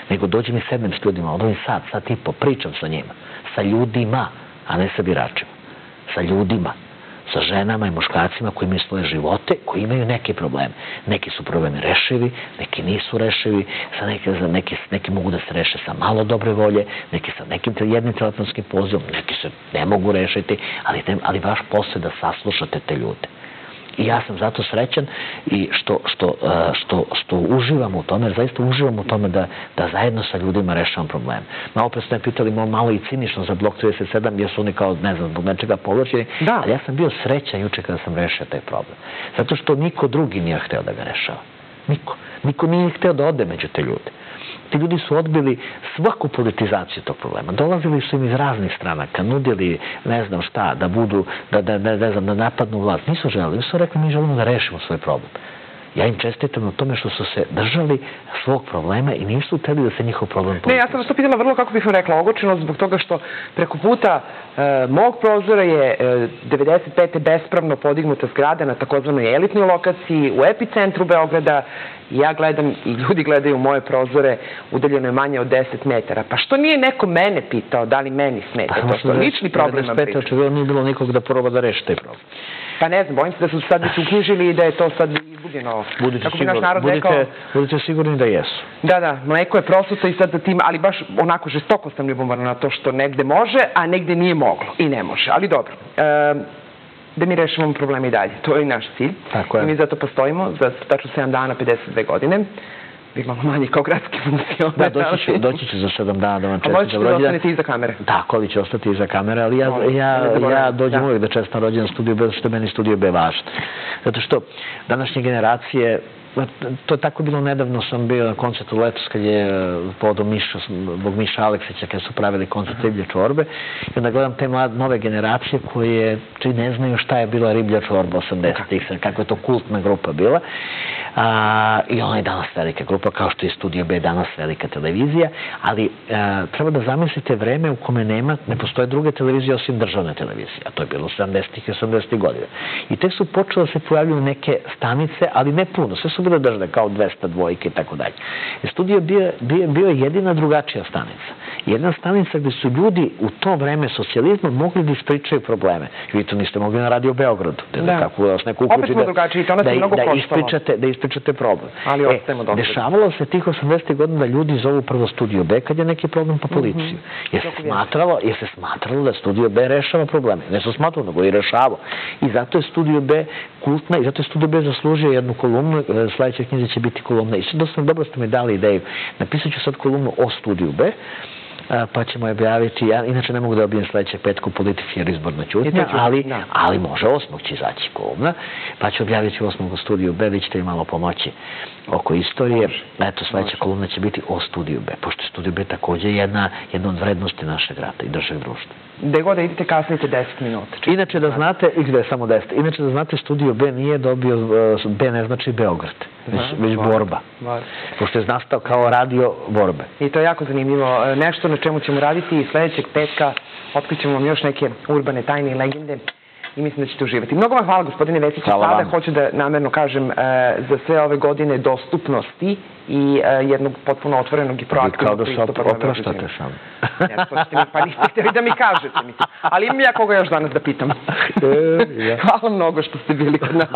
Nego dođem i sednem s ljudima, odavim sat, sat i po, pričam sa njima. Sa ljudima, a ne sa biračima. Sa ljudima sa ženama i muškarcima koji imaju svoje živote, koji imaju neke probleme. Neki su problemi rešivi, neki nisu rešivi, sa neki, neki mogu da se reše sa malo dobre volje, neki sa nekim jednim telefonskim pozivom, neki se ne mogu rešiti, ali, ali vaš posao je da saslušate te ljude. I ja sam zato srećan i što, što, uh, što, što uživam u tome, zaista uživam u tome da, da zajedno sa ljudima rešavam probleme. Malo pre ste me pitali malo i cinično za blok 37, jer su oni kao, ne znam, zbog nečega povlačeni, Da. ali ja sam bio srećan juče kada sam rešio taj problem. Zato što niko drugi nije hteo da ga rešava. Niko. Niko nije hteo da ode među te ljude. Ti ljudi su odbili svaku politizaciju tog problema. Dolazili su im iz raznih stranaka, nudili ne znam šta, da budu, da, da, da, ne znam, da napadnu vlast. Nisu želeli, su rekli mi želimo da rešimo svoj problem. Ja im čestitam na tome što su se držali svog problema i nisu hteli da se njihov problem Ne, ja sam vas to pitala vrlo, kako bih vam rekla, ogočeno zbog toga što preko puta e, mog prozora je e, 95. bespravno podignuta zgrada na takozvanoj elitnoj lokaciji u epicentru Beograda. Ja gledam i ljudi gledaju moje prozore udaljeno je manje od 10 metara. Pa što nije neko mene pitao da li meni smeta to što lični problem vam 95. pričam? očigledno nije bilo nikog da proba da reši taj problem. Pa ne znam, bojim se da su sad već uknjižili i da je to sad izgubljeno. Budite, Kako bi naš sigurni, narod budite, rekao, budite sigurni da jesu. Da, da, mleko je prosuto i sad tim, ali baš onako žestoko sam ljubomoran na to što negde može, a negde nije moglo i ne može, ali dobro. E, da mi rešimo probleme i dalje, to je i naš cilj. Tako je. I mi zato postojimo, za tačno 7 dana, 52 godine. Vi malo manje kao gradski funkcioner. Da, doći ću, doći ću za sedam dana da vam A možete čestitam da ostanete iza kamere. Tako, ali će ostati iza kamere, ali ja, ja, zaboravim. ja dođem Da. uvijek da čestam rođendan studiju B, što je meni studiju B važno. Zato što današnje generacije, to je tako bilo nedavno sam bio na koncertu letos kad je eh, povodom Miša, zbog Miša Aleksića kad su pravili koncert riblje čorbe i onda gledam te mlade, nove generacije koje či ne znaju šta je bila riblja čorba 80-ih, kako je to kultna grupa bila. A, I ona je danas velika grupa, kao što je Studio B danas velika televizija, ali e, treba da zamislite vreme u kome nema, ne postoje druge televizije osim državne televizije, a to je bilo 70-ih i 80-ih godina. I tek su počele da se pojavljuju neke stanice, ali ne puno, sve su bile državne, kao 200 dvojke i tako dalje. I Studio bio, bio, bio je jedina drugačija stanica. Jedna stanica gde su ljudi u to vreme socijalizma mogli da ispričaju probleme. Vi to niste mogli na radio Beogradu. Da, Da. kako da vas neko Opet uključi smo da, da, da ispričate, da ispričate problem. Ali ostajemo dosledni. Dešavalo se tih 80. godina da ljudi zovu prvo Studio B kad je neki problem pa policiju. Jer se smatralo, jer se smatralo da Studio B rešava probleme. Ne su smatralo, nego i rešavao. I zato je Studio B kultna i zato je Studio B zaslužio jednu kolumnu. E, Sledeća knjiza će biti kolumna. I dosta dobro ste mi dali ideju. Napisat ću sad kolumnu o Studiju B pa ćemo je objaviti. Ja inače ne mogu da obijem sledećeg petku politici jer izborna ćutnja, ali, da. ali može osmog će izaći kolumna, pa ću objaviti osmog u studiju B, vi ćete mi malo pomoći oko istorije. Eto, sledeća kolumna će biti o studiju B, pošto je studiju B takođe jedna, jedna od vrednosti našeg rata i države društva. Gde god da idete, kasnite 10 minuta. Inače da znate, i gde je samo 10, inače da znate studio B nije dobio, uh, B ne znači Beograd, već, Da, već borba. borba. Borba. Pošto je nastao kao radio borbe. I to je jako zanimljivo. E, Nešto na čemu ćemo raditi i sledećeg petka otkrićemo vam još neke urbane tajne i legende i mislim da ćete uživati. Mnogo vam hvala gospodine Vesić. Hvala Sada vam. hoću da namerno kažem e, za sve ove godine dostupnosti i e, jednog potpuno otvorenog i proaktivnog Kao da se pristupa. opraštate. Ne, to ćete mi, pa niste hteli da mi kažete. Mislim. Ali imam ja koga još danas da pitam. E, ja. Hvala mnogo što ste bili kod nas.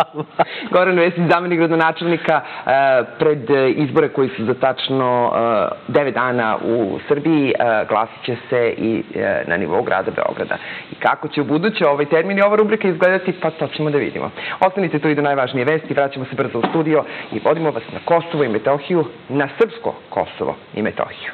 Goran Vesić, zamenik gradonačelnika e, pred e, izbore koji su za tačno e, 9 dana u Srbiji glasit će se i na nivou grada Beograda. I kako će u buduće ovaj termin i ova rubrika izgledati, pa to ćemo da vidimo. Ostanite tu i do najvažnije vesti, vraćamo se brzo u studio i vodimo vas na Kosovo i Metohiju, na srpsko Kosovo i Metohiju.